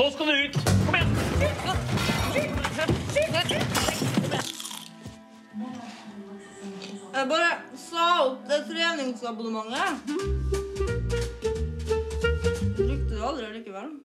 Nå skal du ut! Kom igjen! Jeg bare sa opp det treningsabonnementet. Brukte det aldri likevel.